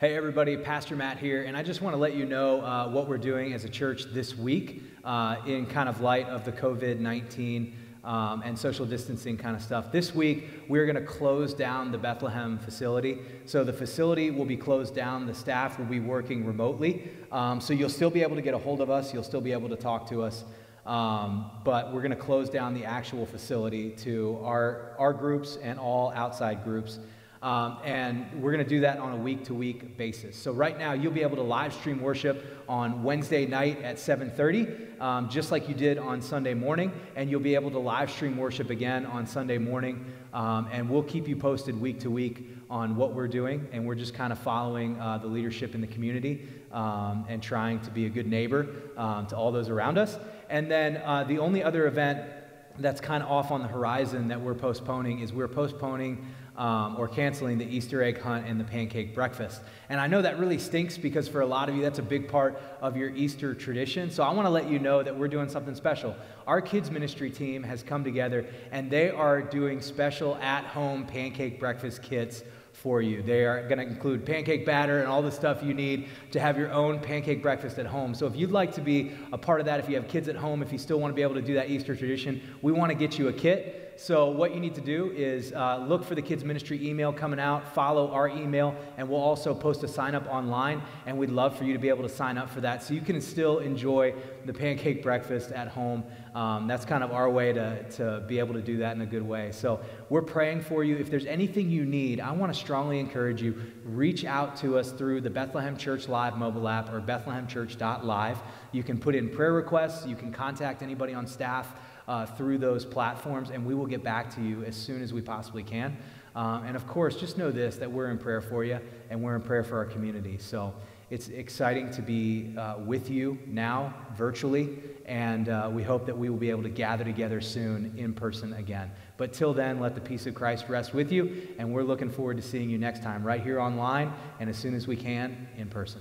Hey, everybody, Pastor Matt here, and I just want to let you know uh, what we're doing as a church this week uh, in kind of light of the COVID 19 um, and social distancing kind of stuff. This week, we're going to close down the Bethlehem facility. So the facility will be closed down, the staff will be working remotely. Um, so you'll still be able to get a hold of us, you'll still be able to talk to us. Um, but we're going to close down the actual facility to our, our groups and all outside groups. Um, and we're going to do that on a week to week basis. So right now you'll be able to live stream worship on Wednesday night at 7:30, um, just like you did on Sunday morning, and you'll be able to live stream worship again on Sunday morning. Um, and we'll keep you posted week to week on what we're doing, and we're just kind of following uh, the leadership in the community um, and trying to be a good neighbor um, to all those around us. And then uh, the only other event that's kind of off on the horizon that we're postponing is we're postponing um, or canceling the Easter egg hunt and the pancake breakfast. And I know that really stinks because for a lot of you, that's a big part of your Easter tradition. So I want to let you know that we're doing something special. Our kids' ministry team has come together and they are doing special at home pancake breakfast kits for you. They are going to include pancake batter and all the stuff you need to have your own pancake breakfast at home. So if you'd like to be a part of that, if you have kids at home, if you still want to be able to do that Easter tradition, we want to get you a kit. So, what you need to do is uh, look for the kids' ministry email coming out, follow our email, and we'll also post a sign up online. And we'd love for you to be able to sign up for that so you can still enjoy the pancake breakfast at home. Um, that's kind of our way to, to be able to do that in a good way. So, we're praying for you. If there's anything you need, I want to strongly encourage you reach out to us through the Bethlehem Church Live mobile app or bethlehemchurch.live. You can put in prayer requests, you can contact anybody on staff uh, through those platforms, and we will get back to you as soon as we possibly can. Um, and of course, just know this that we're in prayer for you, and we're in prayer for our community. So it's exciting to be uh, with you now, virtually, and uh, we hope that we will be able to gather together soon in person again. But till then, let the peace of Christ rest with you, and we're looking forward to seeing you next time, right here online, and as soon as we can, in person.